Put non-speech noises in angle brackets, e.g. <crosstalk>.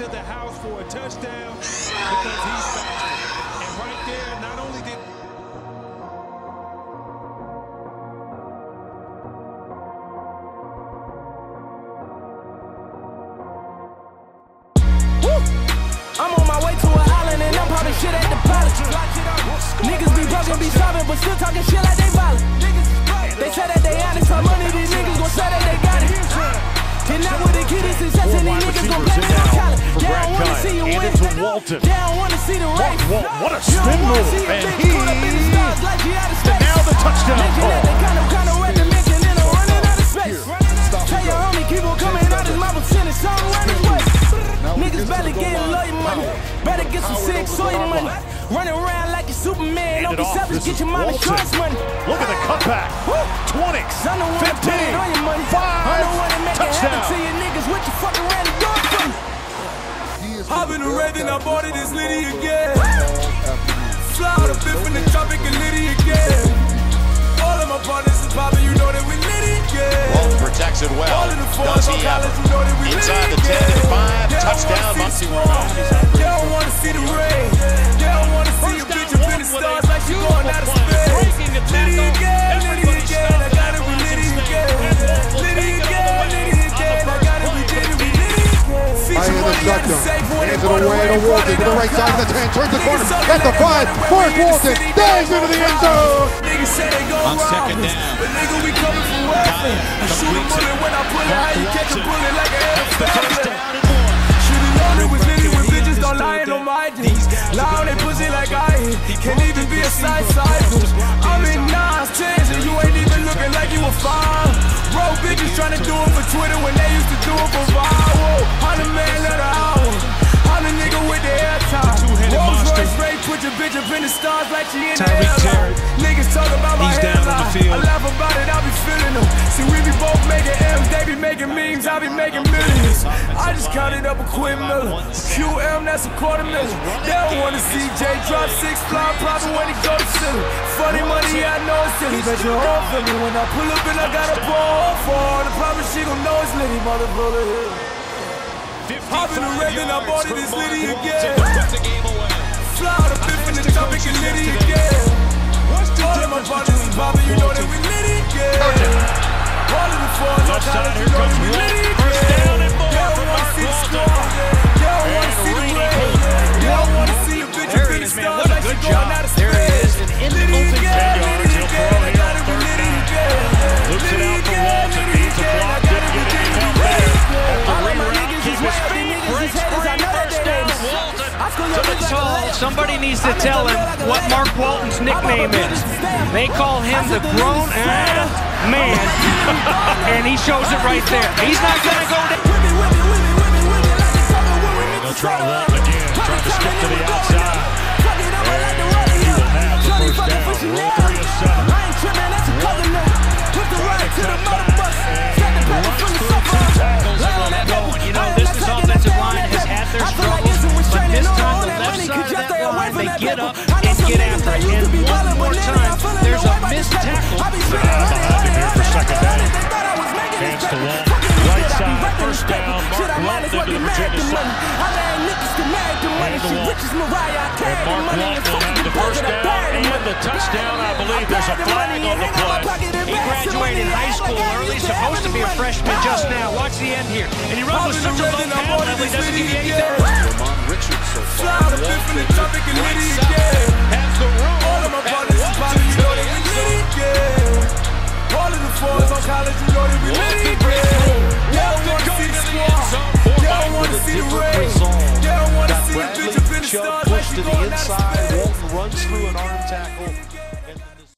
to the house for a touchdown because he's faster. And right there, not only did I'm on my way to an island and I'm popping shit at the pilot. Niggas be broken, be sobbing, but still talking shit like they violent. They say that they honest, for money, these niggas gon' say that they got it. And now with the kid is success and these niggas gon' blame don't wanna see you win. Hand it to Walton. They don't wanna see the race. Walt, what a spin move, a and bitch caught up in the stars like she out of space. now the touchdown call. they kind of, kind of red dimension and I'm running out of space. Tell your homie, keep on coming out his mouth sending something running way. Niggas better get lawyer money. Better get some sick soy money. Running around like you Superman. Don't be selfish, get your Walton. insurance money. Look at the cutback. 20, I don't wanna put 15, it on Red, then I bought it, it's Liddy again. Fly out a bit from the tropic and Liddy again. All of my partners is poppin', you know that we Liddy again. Walton protects it well. All of the fours Does he ever? college, you know that we Inside the when Hands they it run away to away, Walton to the right side of the 10. Turns the corner. At the 5. Mark Walton. Dives into the end zone. Niggas say they gon' rob second us, down. but nigga we coming for welfare. I shoot a bullet when I pull it, how you catch a bullet like an air Should've known it was Liddy when bitches don't lie in no margins. Lie on they pussy like I ain't. Can't even be a side cycle. I'm in Nas tens and you ain't even looking like you a five. Bro, bitches tryna do it for Twitter when they used to do it for Ray, bitch up in the stars like she in the Tyreek airline. Jarrett. Niggas talk about my He's down on the field. I laugh about it, I be feeling them. See, we be both making M's, they be making memes, I be making millions. I just counted up a quick million. QM, that's a quarter million. They don't wanna see Jay drop six fly profit when he go to silly. Funny money, I know it's silly. Bet your whole for me when I pull up and I got a ball for her. The problem she gon' know it's litty, motherfucker. Hop in the red, then I bought it, it's litty again. Fly a bit the topic and litty again. So, bitch like so a layup. somebody needs to tell him feel like a what. Mark Walton's nickname is. They call him the grown-ass man, <laughs> and he shows it right there. He's not gonna go down. Whippy, whippy, whippy, whippy, of just that stay away line, from they get up and get after it. to And one more time, there's the a missed tackle. I be spinning hundred, behind him here for second down. They thought I was making Hands to paper. Walton. Fuck it, Right shit, I be side, first down. Mark might as well Walton get into the to Virginia money. I let niggas get married to money. Hand to She Walton. rich as Mariah. I carry the Mark money and Walton fucking had the the first down and the touchdown. I believe there's a flag on the and hang out my play. and He to graduated high school early, to supposed to have be a freshman just now. Watch the end here. And he runs with such a low then I pad bought it, level, he doesn't give you any again. there. Fly out from the topic and again. Has the room. All of my partners